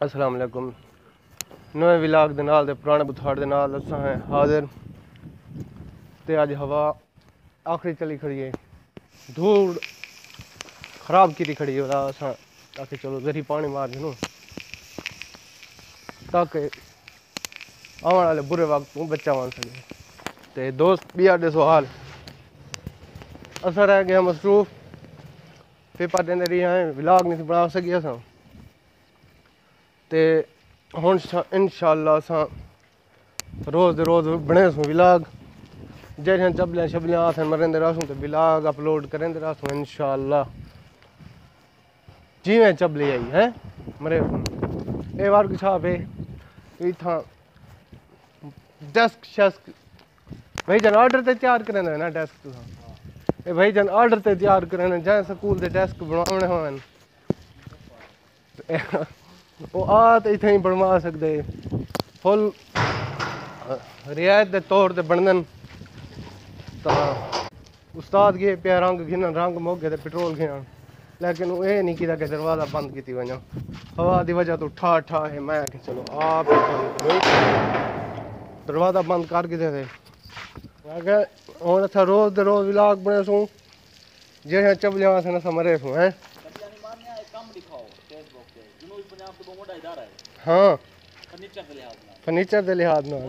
ਅਸਲਾਮ ਅਲੈਕੁਮ ਨਵੇਂ ਵਿਲਾਗ ਦੇ ਨਾਲ ਤੇ ਪੁਰਾਣੇ ਬੁਥਾੜ ਦੇ ਨਾਲ ਅਸਾਂ ਹੈ ਹਾਜ਼ਰ ਤੇ ਅੱਜ ਹਵਾ ਆਖਰੀ ਚਲੀ ਖੜੀ ਹੈ ਧੂੜ ਖਰਾਬ ਕੀਤੀ ਖੜੀ ਹੈ ਉਹਦਾ ਅਸਾਂ ਆਖੇ ਚਲੋ ਜ਼ਰੀ ਪਾਣੀ ਮਾਰ ਜਨੂੰ ਤਾਂ ਕਿ ਆਉਣ ਵਾਲੇ ਬੁਰੇ ਵਕਤ ਨੂੰ ਬੱਚਾ ਬਣ ਸਕੇ ਤੇ ਦੋਸਤ ਵੀ ਸਾਡੇ ਸਵਾਲ ਅਸਾਂ ਰਹਿ ਗਿਆ ਮਸਰੂਫ ਪੇਪਰ ਦੇ ਰਹੀ ਹੈ ਵਿਲਾਗ ਨਹੀਂ ਸੀ ਬਣਾ ਸਕਿਆ ਸਾਂ ਤੇ ਹੁਣ ਇਨਸ਼ਾਅੱਲਾ ਅਸਾਂ ਰੋਜ਼ ਦੇ ਰੋਜ਼ ਬਣੇ ਸੋ ਵਿਲਾਗ ਜਿਹੜੀਆਂ ਚਬਲਿਆਂ ਸ਼ਬਲਿਆਂ ਆਥੇ ਮਰਿੰਦੇ ਰਸੂ ਤੇ ਵਿਲਾਗ ਅਪਲੋਡ ਕਰਿੰਦੇ ਰਸੂ ਇਨਸ਼ਾਅੱਲਾ ਜਿਵੇਂ ਚਬਲੀ ਆਈ ਹੈ ਮਰੇ ਇਹ ਵਾਰ ਕਿਛਾ ਪੇ ਇਥਾਂ ਡੈਸਕ ਸ਼ੈਸਕ ਭਾਈ ਜਨ ਆਰਡਰ ਤੇ ਤਿਆਰ ਕਰਨਾ ਹੈ ਨਾ ਡੈਸਕ ਤੁਸੀਂ ਇਹ ਭਾਈ ਜਨ ਆਰਡਰ ਤੇ ਤਿਆਰ ਕਰਨਾ ਜਾਂ ਸਕੂਲ ਦੇ ਡੈਸਕ ਬਣਾਉਣੇ ਹੋਣ वो आ तो इतना ही बनवा सकते फुल, रियायत के तौर पर बनन उस्ताद गए पे रंग घिनन, रंग मोगे तो पेट्रोल घिनन। लेकिन वो ये नहीं किया कि दरवाज़ा बंद की वजह हवा की वजह तो ठा ठा है, मैं कि चलो आप दरवाज़ा बंद कर गए थे अगर रोज़ रोज़ विलाग बने सू। जो चबलियाँ मरे सू, है? हाँ। फर्नीचर के लिहाज में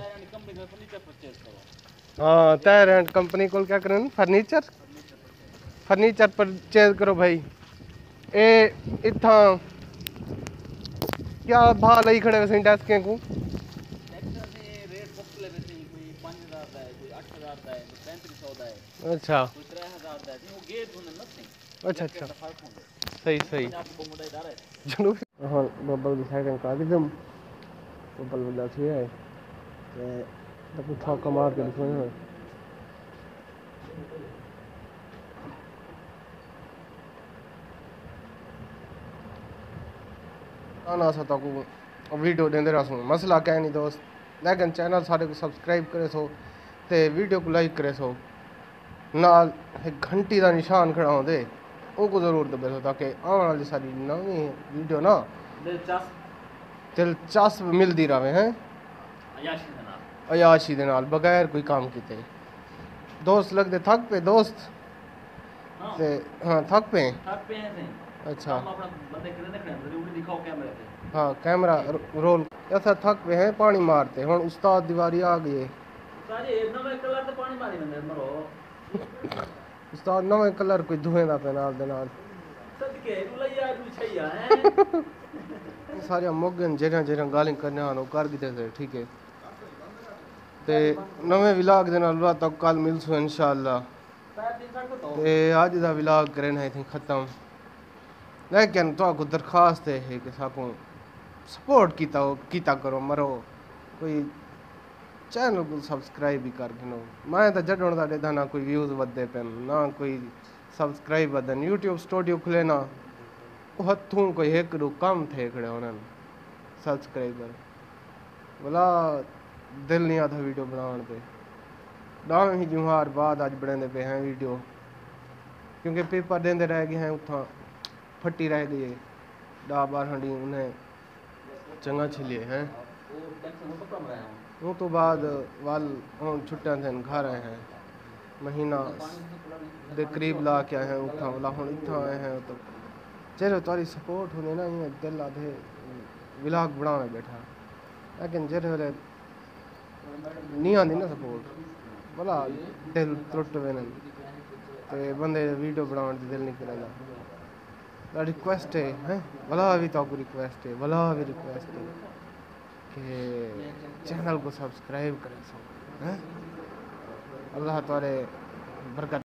हाँ तैर कंपनी को क्या करें फर्नीचर फर्नीचर परचेज करो भाई। ए इतना क्या भाव लई खड़े वैसे डेस्क को? अच्छा। अच्छा अच्छा। सही सही। hol babal decided algorithm eh kamar ke आना सा तो तक वीडियो देंदे सुन। मसला क्या नहीं दोस्त? लेकिन चैनल सारे को सब्सक्राइब करे सो। ते वीडियो को लाइक करे सो। नाल घंटी का निशान खड़ा होते को ज़रूर दबाओ ताकि आने वाली सारी नवी वीडियो ना दिलचस्प दिलचस्प मिलती रहे हैं अयाशी दे नाल बगैर कोई काम किते। दोस्त लगते थक पे दोस्त? हाँ, हाँ थक पे? हैं थक पे हैं अच्छा। हाँ? Camera roll. ऐसा थक पे हैं पानी मारते। हूँ उस्ताद दीवारी आ गई है। ਉਸਤਾਦ ਦੀਵਾਰੀ ਆ ਗਈ ਹੈ ਸਾਜੇ ਨਵੇਂ ਕਲਰ ਤੇ ਪਾਣੀ ਮਾਰੀ ਬੰਦੇ ਮਰੋ ਉਸਤਾਦ ਨਵੇਂ ਕਲਰ ਕੋਈ ਧੂਏ ਦਾ ਪੈ ਨਾਲ ਦੇ ਨਾਲ ਸਦਕੇ ਨੂੰ ਲਈ ਆ ਤੂੰ ਛਈਆ ਹੈ ਸਾਰੀਆਂ ਮੋਗਨ ਜਿਹੜੀਆਂ ਜਿਹੜੀਆਂ ਗਾਲਾਂ ਕਰਨੇ ਹਨ ਉਹ ਕਰ ਦਿੱਤੇ ਤੇ ਠੀਕ ਹੈ ਤੇ ਨਵੇਂ ਵਿਲਾਗ ਦੇ ਨਾਲ ਅੱਲਾਹ ਤੱਕ ਕੱਲ ਮਿਲਸੂ ਇਨਸ਼ਾਅੱਲਾ ਪੈਰ ਦੀ ਸੜਕ ਤੋਂ ਤੇ ਅੱਜ ਦਾ ਵਿਲਾਗ ਕਰਨਾ ਹੈ ਖਤਮ ਲੇਕਿਨ ਤੁਹਾਨੂੰ ਦਰਖਾਸਤ ਹੈ ਕਿ ਸਾਕੋ ਸਪੋਰਟ ਕੀਤਾ ਕੀਤਾ ਕਰੋ ਮਰੋ ਕੋਈ ਚੈਨਲ चैनल को सब्सक्राइब ही कर गिनो मैं तो जडण का ना कोई व्यूज़ बदे पे, ना कोई सब्सक्राइब बदन यूट्यूब स्टूडियो खुले ना हथों कोई एक रू कम थे खड़े उन्हनि सब्सक्राइबर भला दिल नहीं आता वीडियो बनाने पे। डांग ही जुहार बाद अज बने पे हैं वीडियो क्योंकि पेपर देंदे रह गए हैं उतना फटी रह गई डा बार हंडी उन्हें चंगा छिले हैं। वो तो बाद वाल छुट्टियाँ थे घर आए हैं। महीना दे करीब ला के आए हैं उत्था हूँ इतना आए हैं तो जो तारी सपोर्ट होने ना, इयाँ दिल आधे विलाग बनावे बैठा। लेकिन जेरे वेले नहीं आती ना सपोर्ट भला दिल त्रुट वेन तो बंदे वीडियो बनाने दिल नहीं करदा रिक्वेस्ट है, हैं? भला भी तो रिक्वेस्ट है, भला भी रिक्वेस्ट है। कि चैनल को सब्सक्राइब करें सब। अल्लाह तारे बरकत